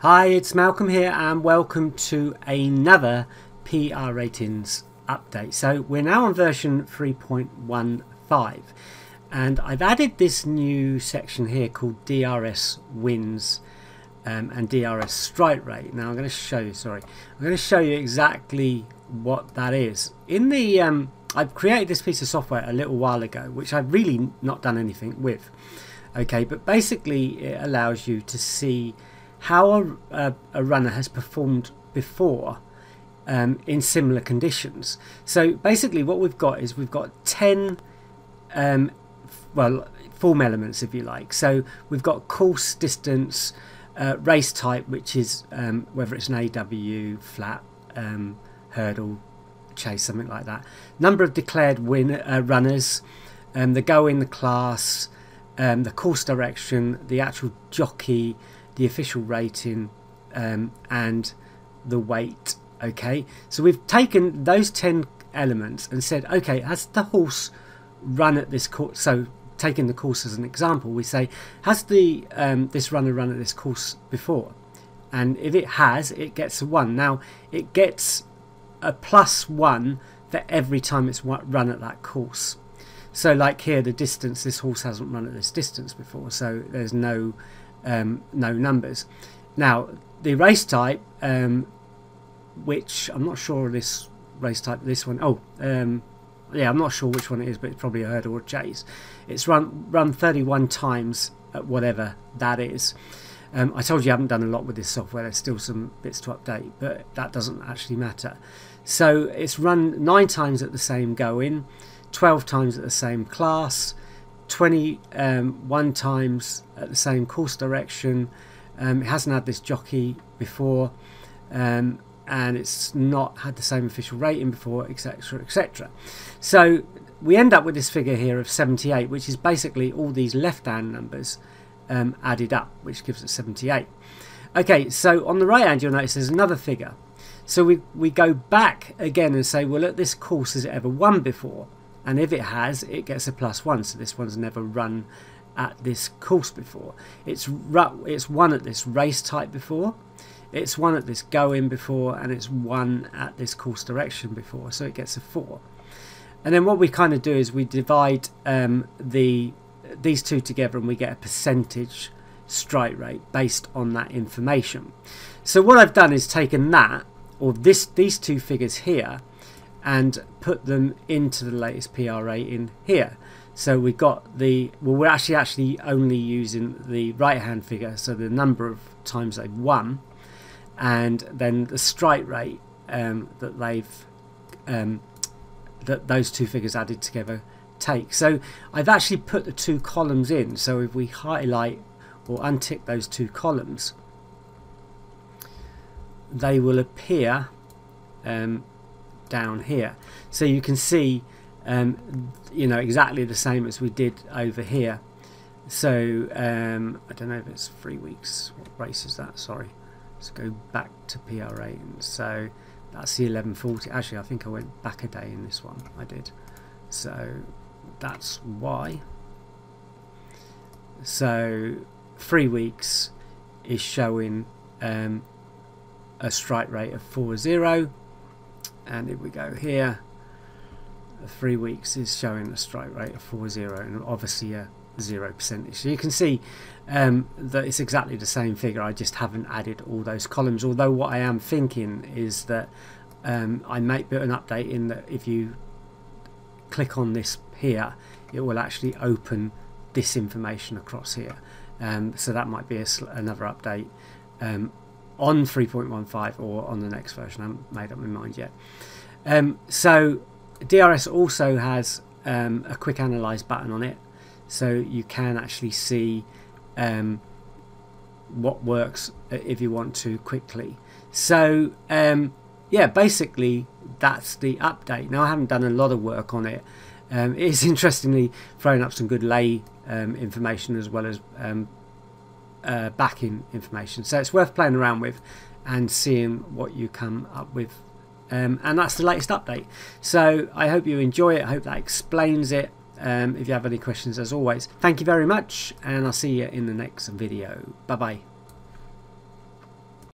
Hi, it's Malcolm here and welcome to another PR ratings update. So we're now on version 3.15 and I've added this new section here called DRS wins um, and DRS strike rate. Now I'm going to show you, sorry, I'm going to show you exactly what that is. In the, um, I've created this piece of software a little while ago which I've really not done anything with. Okay, but basically it allows you to see how a, a, a runner has performed before um, in similar conditions. So basically what we've got is we've got 10 um, well form elements if you like. So we've got course distance, uh, race type which is um, whether it's an AW, flat, um, hurdle, chase, something like that. Number of declared win uh, runners, um, the going the class, um, the course direction, the actual jockey, the official rating um, and the weight okay? So we've taken those 10 elements and said okay has the horse run at this course so taking the course as an example we say has the um, this runner run at this course before? And if it has it gets a 1 now it gets a plus 1 for every time it's run at that course. So like here the distance this horse hasn't run at this distance before so there's no um, no numbers. Now, the race type, um, which I'm not sure this race type, this one, oh, um, yeah, I'm not sure which one it is, but it's probably a hurdle or a chase. It's run run 31 times at whatever that is. Um, I told you I haven't done a lot with this software. There's still some bits to update, but that doesn't actually matter. So it's run nine times at the same going, 12 times at the same class, 21 um, times at the same course direction. Um, it hasn't had this jockey before, um, and it's not had the same official rating before, etc., etc. So we end up with this figure here of 78, which is basically all these left-hand numbers um, added up, which gives us 78. Okay, so on the right hand, you'll notice there's another figure. So we, we go back again and say, well, at this course, has it ever won before? And if it has it gets a plus one. So this one's never run at this course before. It's it's won at this race type before. It's won at this going before and it's won at this course direction before. So it gets a four. And then what we kind of do is we divide um, the these two together and we get a percentage strike rate based on that information. So what I've done is taken that or this these two figures here and put them into the latest PR rating here. So we've got the, well we're actually actually only using the right hand figure, so the number of times they've won, and then the strike rate um, that they've, um, that those two figures added together take. So I've actually put the two columns in, so if we highlight or untick those two columns, they will appear um, down here. So you can see, um, you know, exactly the same as we did over here. So um, I don't know if it's three weeks. What race is that? Sorry. Let's go back to PR8. So that's the 1140. Actually, I think I went back a day in this one. I did. So that's why. So three weeks is showing um, a strike rate of 4-0 and if we go here three weeks is showing a strike rate of 4-0 and obviously a 0 percentage so you can see um, that it's exactly the same figure. I just haven't added all those columns although what I am thinking is that um, I might put an update in that if you click on this here it will actually open this information across here. Um, so that might be a, another update um, on 3.15 or on the next version. I haven't made up my mind yet. Um, so DRS also has um, a quick analyze button on it, so you can actually see um, what works uh, if you want to quickly. So um, yeah, basically that's the update. Now I haven't done a lot of work on it. Um, it's interestingly throwing up some good lay um, information as well as uh, backing information. So it's worth playing around with and seeing what you come up with. Um, and that's the latest update. So I hope you enjoy it. I hope that explains it. Um, if you have any questions, as always, thank you very much, and I'll see you in the next video. Bye bye.